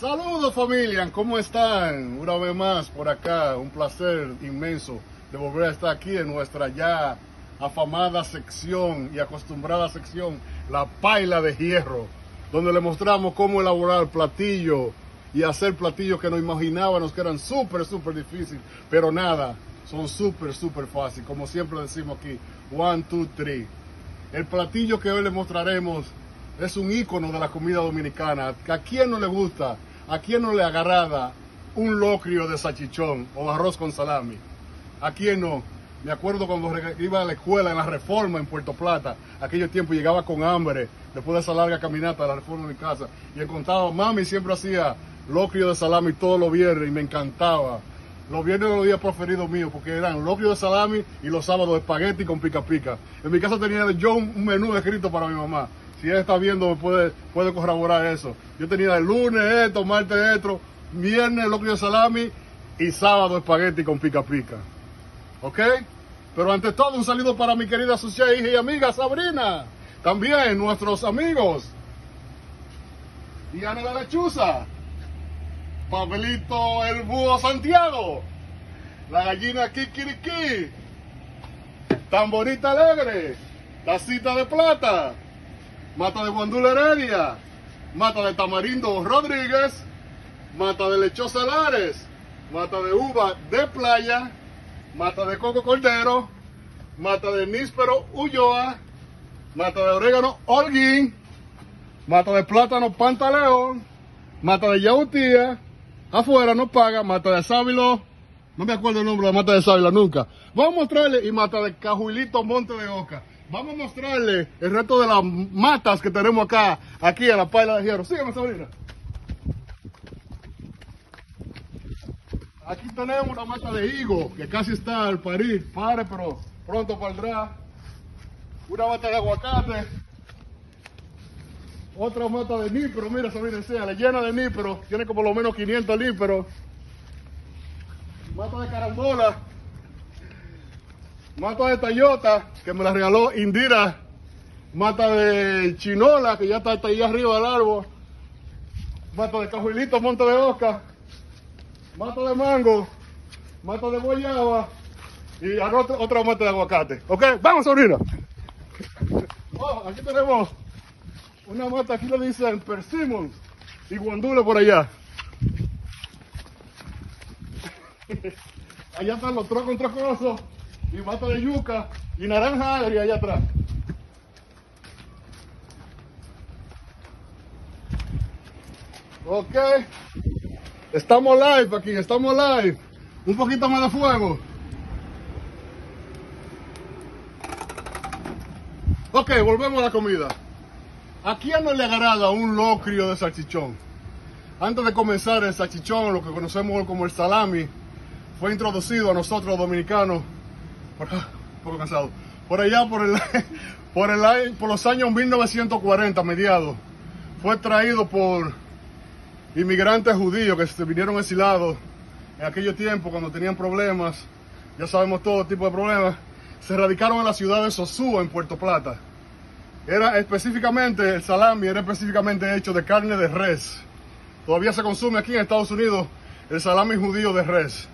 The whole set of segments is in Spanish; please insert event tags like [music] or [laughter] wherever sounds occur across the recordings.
Saludos familia, ¿cómo están? Una vez más por acá, un placer inmenso de volver a estar aquí en nuestra ya afamada sección y acostumbrada sección, la paila de hierro, donde le mostramos cómo elaborar platillos y hacer platillos que no imaginábamos que eran súper, súper difíciles, pero nada, son súper, súper fáciles, como siempre decimos aquí, one, two, three. El platillo que hoy le mostraremos es un ícono de la comida dominicana. ¿A quién no le gusta? ¿A quién no le agrada un locrio de salchichón o arroz con salami? ¿A quién no? Me acuerdo cuando iba a la escuela en la Reforma en Puerto Plata, aquellos tiempos llegaba con hambre, después de esa larga caminata a la Reforma de mi casa, y encontraba, mami siempre hacía locrio de salami todos los viernes y me encantaba. Los viernes eran los días preferidos míos porque eran locrio de salami y los sábados espagueti con pica pica. En mi casa tenía yo un menú escrito para mi mamá. Si ella está viendo, puede, puede corroborar eso. Yo tenía el lunes esto, martes esto, viernes locrio salami y sábado espagueti con pica pica. ¿Ok? Pero ante todo, un saludo para mi querida socia, hija y amiga Sabrina. También nuestros amigos. Diana la Lechuza. Pablito el Búho Santiago. La gallina Kikiriki. Tamborita Alegre. Tacita de Plata. Mata de Guandula Heredia. Mata de Tamarindo Rodríguez. Mata de Lechosa Lares. Mata de Uva de Playa mata de coco cordero, mata de níspero ulloa, mata de orégano holguín, mata de plátano pantaleón, mata de yautía, afuera no paga, mata de sábilo, no me acuerdo el nombre de mata de sábila nunca. Vamos a mostrarle, y mata de cajuilito monte de oca. Vamos a mostrarle el resto de las matas que tenemos acá, aquí en la paila de hierro. Sígueme, Sabrina. Aquí tenemos una mata de higo que casi está al parir, pare, pero pronto valdrá. Una mata de aguacate. Otra mata de nípero, mira, Sabrina, sea, le llena de nípero, tiene como lo menos 500 níperos. Mata de carambola. Mata de tayota, que me la regaló Indira. Mata de chinola, que ya está, ahí arriba del árbol. Mata de cajuilito, monte de osca mata de mango, mata de guayaba y otra, otra mata de aguacate. ¿Ok? Vamos, sobrina. [laughs] Oh, aquí tenemos una mata, aquí le dicen persimmon y guandule por allá. [laughs] allá están los trocos trocosos y mata de yuca y naranja agria allá atrás. Ok. Estamos live aquí, estamos live. Un poquito más de fuego. Ok, volvemos a la comida. ¿A quién no le agrada un locrio de salchichón? Antes de comenzar el salchichón, lo que conocemos como el salami, fue introducido a nosotros los dominicanos, por, un cansado, por allá por, el, [laughs] por, el, por los años 1940, mediados. Fue traído por inmigrantes judíos que se vinieron exilados en aquellos tiempos cuando tenían problemas, ya sabemos todo tipo de problemas, se radicaron en la ciudad de Sosúa, en Puerto Plata. Era específicamente, el salami era específicamente hecho de carne de res. Todavía se consume aquí en Estados Unidos el salami judío de res.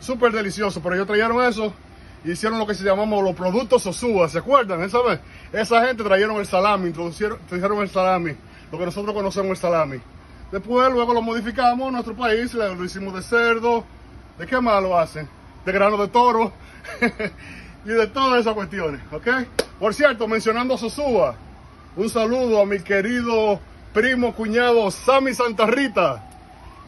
Súper delicioso, pero ellos trajeron eso hicieron lo que se llamamos los productos Sosúa, ¿se acuerdan? Esa vez, esa gente trajeron el salami, introdujeron, trajeron el salami, lo que nosotros conocemos el salami. Después luego lo modificamos en nuestro país, lo hicimos de cerdo, ¿de qué más lo hacen? De grano de toro [laughs] y de todas esas cuestiones, ¿ok? Por cierto, mencionando Sosúa, un saludo a mi querido primo cuñado Sammy Santa Rita,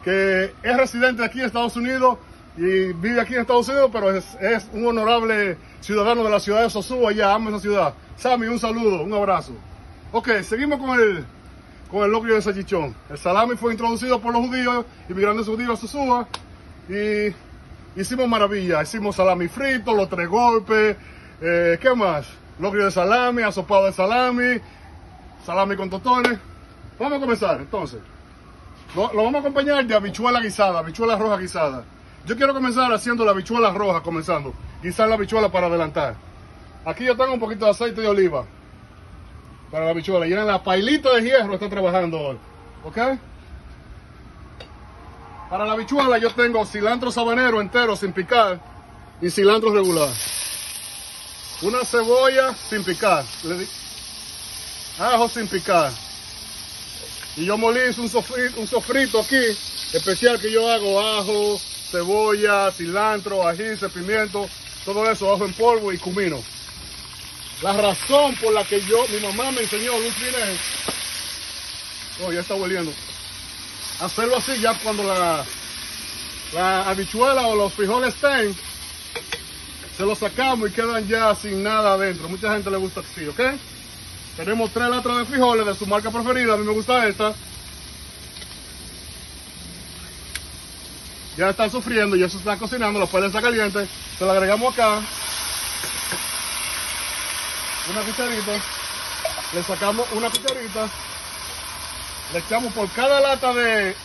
que es residente aquí en Estados Unidos y vive aquí en Estados Unidos, pero es, un honorable ciudadano de la ciudad de Sosúa, ya ama esa ciudad. Sammy, un saludo, un abrazo. Ok, seguimos con el con el locrio de salchichón. El salami fue introducido por los judíos, inmigrantes judíos a Sosúa, y hicimos maravilla. Hicimos salami frito, los tres golpes, eh, ¿qué más? Locrio de salami, asopado de salami, salami con totones. Vamos a comenzar entonces. Lo, vamos a acompañar de habichuela guisada, habichuela roja guisada. Yo quiero comenzar haciendo la habichuela roja, comenzando. Guisar la habichuela para adelantar. Aquí yo tengo un poquito de aceite de oliva para la bichuela. Y en la pailita de hierro está trabajando hoy. ¿Ok? Para la bichuela yo tengo cilantro sabanero entero sin picar y cilantro regular. Una cebolla sin picar. Ajo sin picar. Y yo molí un sofrito aquí, especial que yo hago, ajo, cebolla, cilantro, ají, pimiento, todo eso, ajo en polvo y cumino. La razón por la que yo, mi mamá me enseñó un oh, ya está hueliendo, hacerlo así ya cuando la, la habichuela o los frijoles estén, se los sacamos y quedan ya sin nada adentro. Mucha gente le gusta así, ¿ok? Tenemos tres latas de frijoles de su marca preferida, a mí me gusta esta. Ya está sufriendo, ya se está cocinando, la pueden estar caliente. Se lo agregamos acá. Una cucharita. Le sacamos una cucharita. Le echamos por cada lata de